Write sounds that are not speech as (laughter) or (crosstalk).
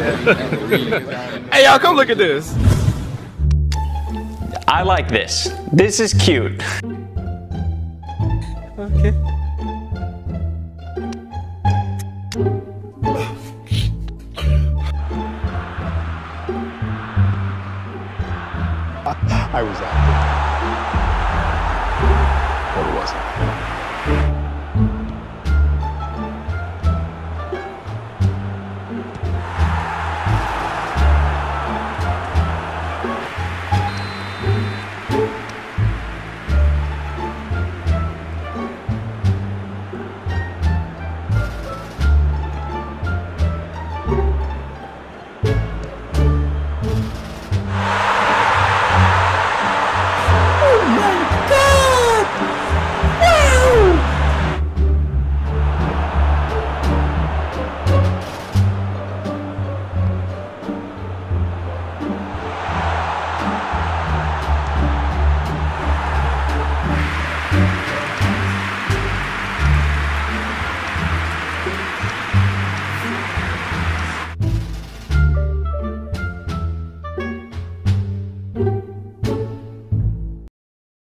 (laughs) hey, y'all, come look at this. I like this. This is cute. Okay. I was acting. What was it?